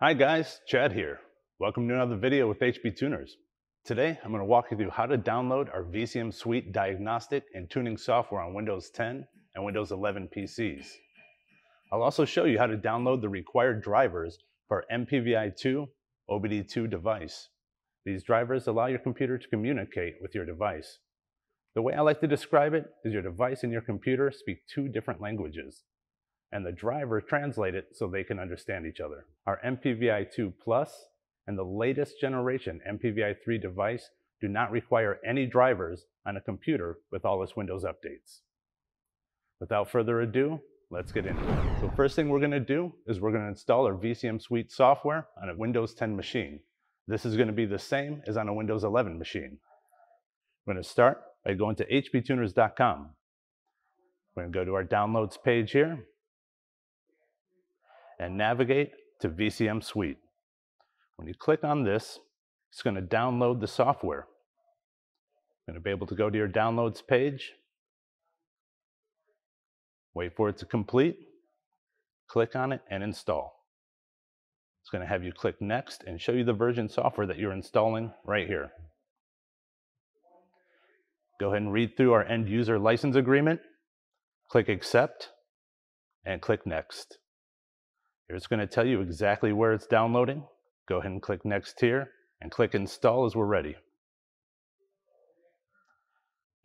Hi guys, Chad here. Welcome to another video with HP Tuners. Today, I'm going to walk you through how to download our VCM Suite diagnostic and tuning software on Windows 10 and Windows 11 PCs. I'll also show you how to download the required drivers for our MPVI-2 OBD2 device. These drivers allow your computer to communicate with your device. The way I like to describe it is your device and your computer speak two different languages, and the driver translate it so they can understand each other. Our MPVI-2 Plus and the latest generation MPVI-3 device do not require any drivers on a computer with all its Windows updates. Without further ado, let's get into it. So first thing we're gonna do is we're gonna install our VCM Suite software on a Windows 10 machine. This is gonna be the same as on a Windows 11 machine. We're gonna start by going to hptuners.com. We're going to go to our downloads page here and navigate to VCM Suite. When you click on this, it's going to download the software. You're going to be able to go to your downloads page, wait for it to complete, click on it, and install. It's going to have you click next and show you the version software that you're installing right here. Go ahead and read through our end user license agreement, click accept, and click next. It's going to tell you exactly where it's downloading. Go ahead and click next here and click install as we're ready.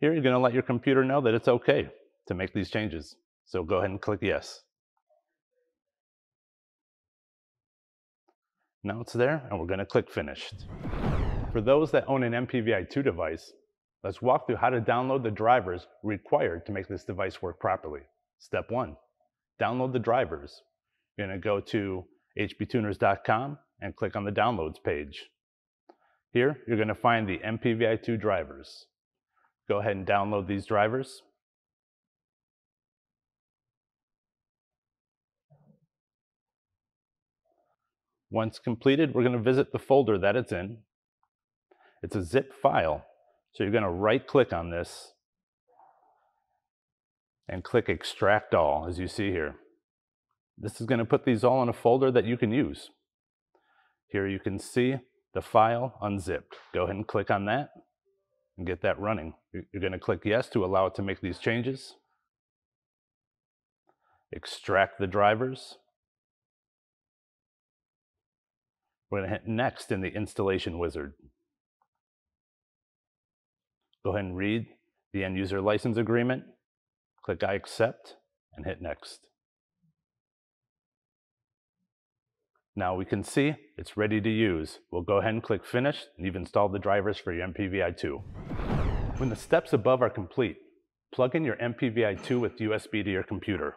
Here you're going to let your computer know that it's okay to make these changes. So go ahead and click yes. Now it's there and we're going to click finished. For those that own an MPVI-2 device, Let's walk through how to download the drivers required to make this device work properly. Step one, download the drivers. You're gonna go to hptuners.com and click on the downloads page. Here, you're gonna find the MPVI2 drivers. Go ahead and download these drivers. Once completed, we're gonna visit the folder that it's in. It's a zip file so you're going to right click on this and click extract all as you see here. This is going to put these all in a folder that you can use. Here you can see the file unzipped. Go ahead and click on that and get that running. You're going to click yes to allow it to make these changes. Extract the drivers. We're going to hit next in the installation wizard. Go ahead and read the end user license agreement, click I accept, and hit next. Now we can see it's ready to use. We'll go ahead and click finish and you've installed the drivers for your MPVI-2. When the steps above are complete, plug in your MPVI-2 with USB to your computer.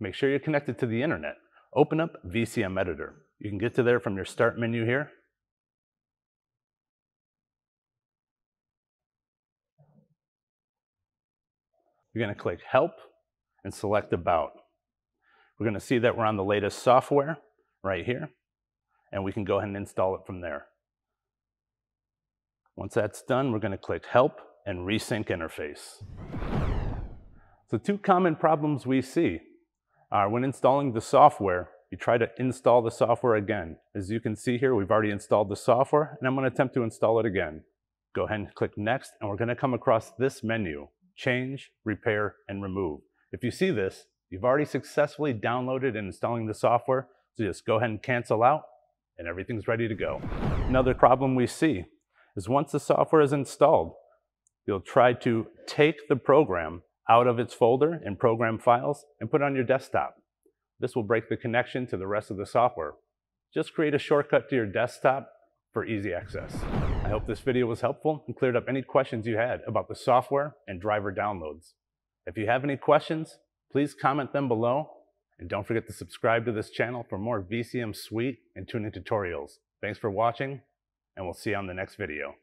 Make sure you're connected to the internet. Open up VCM Editor. You can get to there from your start menu here You're going to click Help and select About. We're going to see that we're on the latest software right here, and we can go ahead and install it from there. Once that's done, we're going to click Help and Resync Interface. So two common problems we see are when installing the software, you try to install the software again. As you can see here, we've already installed the software, and I'm going to attempt to install it again. Go ahead and click Next, and we're going to come across this menu change, repair, and remove. If you see this, you've already successfully downloaded and installing the software, so just go ahead and cancel out and everything's ready to go. Another problem we see is once the software is installed, you'll try to take the program out of its folder in program files and put it on your desktop. This will break the connection to the rest of the software. Just create a shortcut to your desktop for easy access. I hope this video was helpful and cleared up any questions you had about the software and driver downloads. If you have any questions, please comment them below and don't forget to subscribe to this channel for more VCM Suite and tuning tutorials. Thanks for watching and we'll see you on the next video.